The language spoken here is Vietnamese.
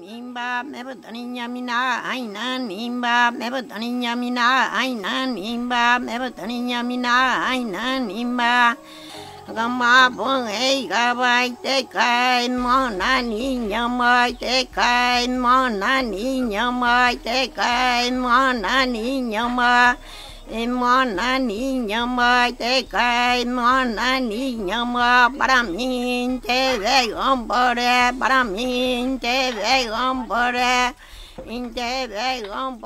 nimba mebutani nyamina aina nimba mebutani nyamina aina nimba mebutani nyamina aina nimba gama bông ấy gà te kai món na ni nhầm mai tê kai món na ni nhầm mai tê kai món na ni nhầm Mo na ni nya ma te kai mo na ni nya ma para min te ve om pore para min te ve om pore in te ve om